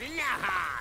Nahar!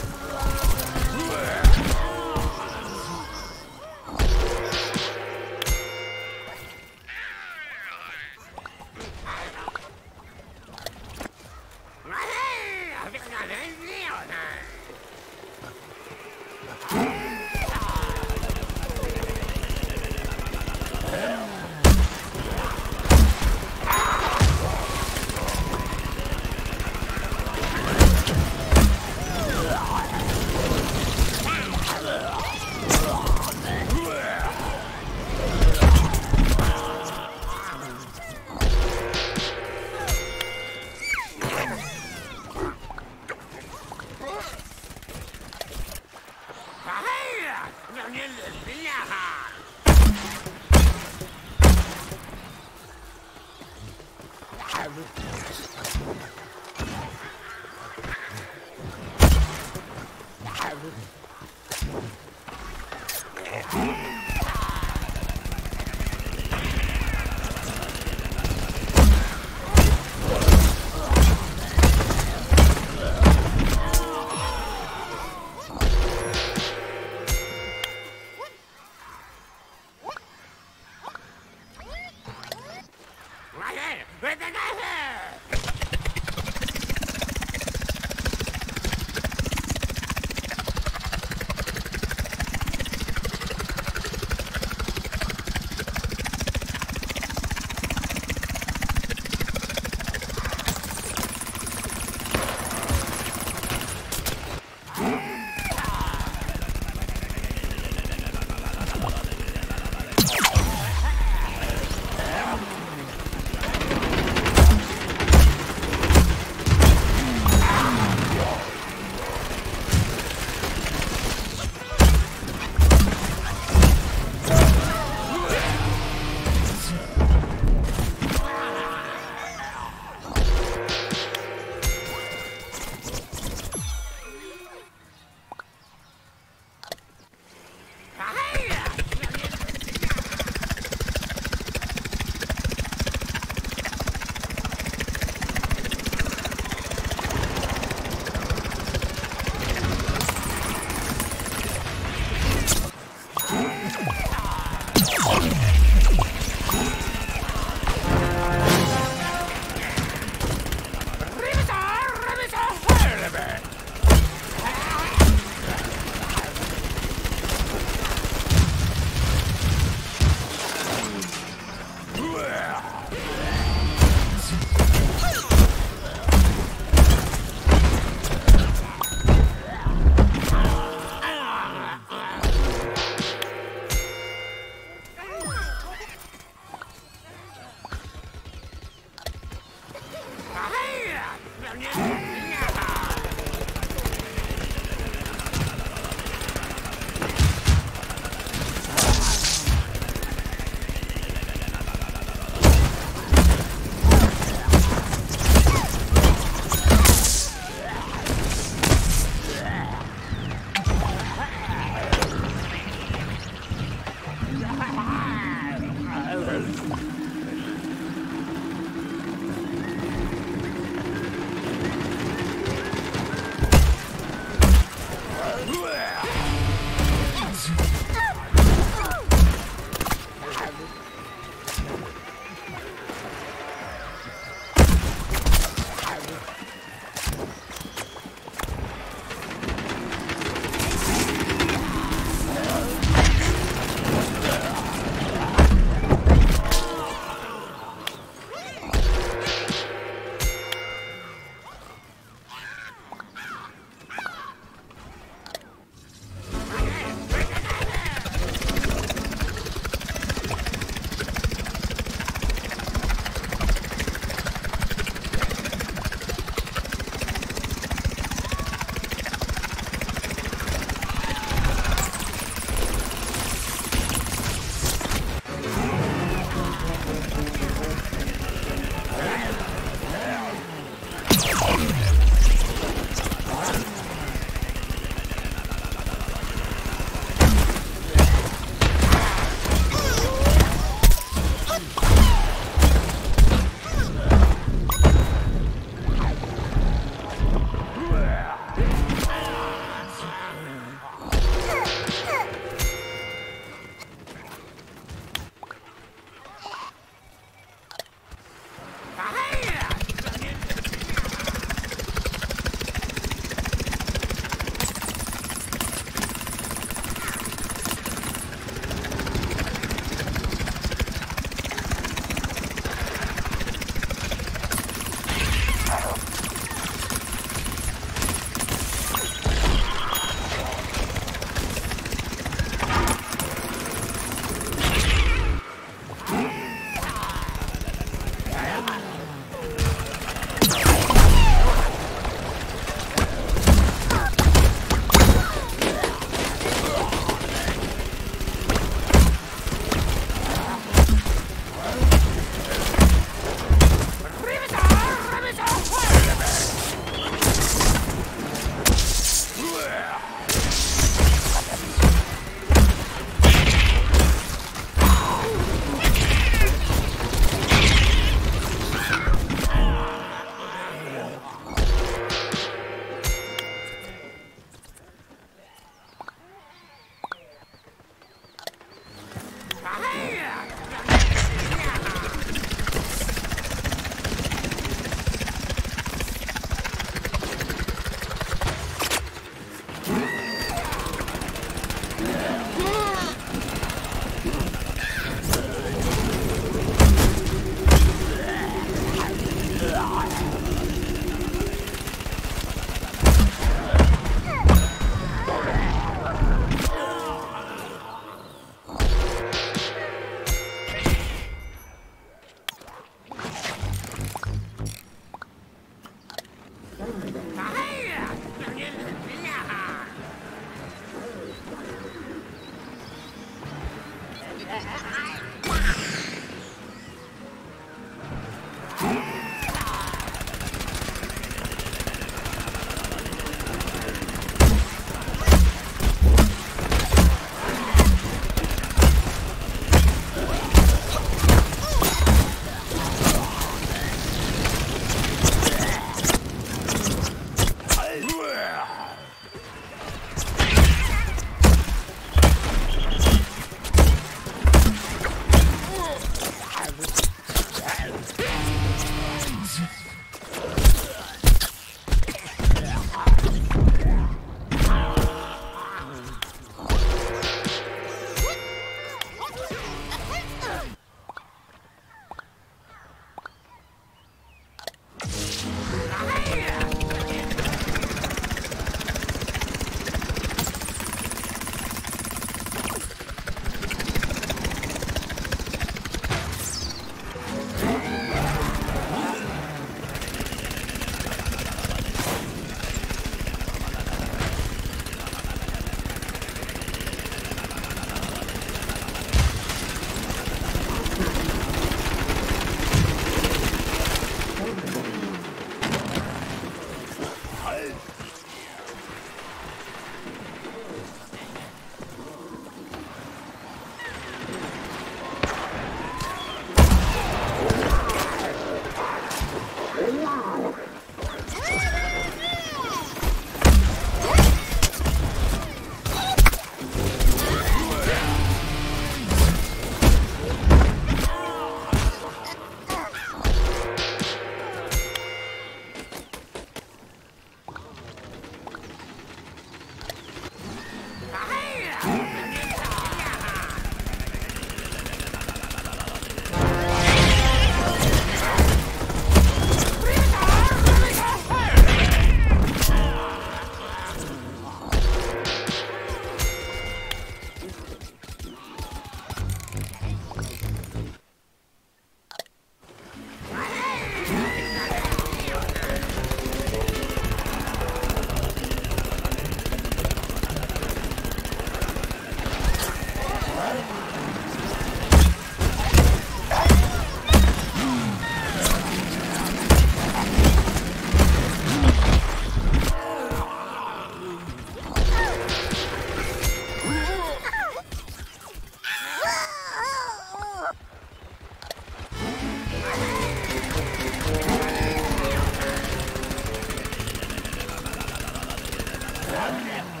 Danke.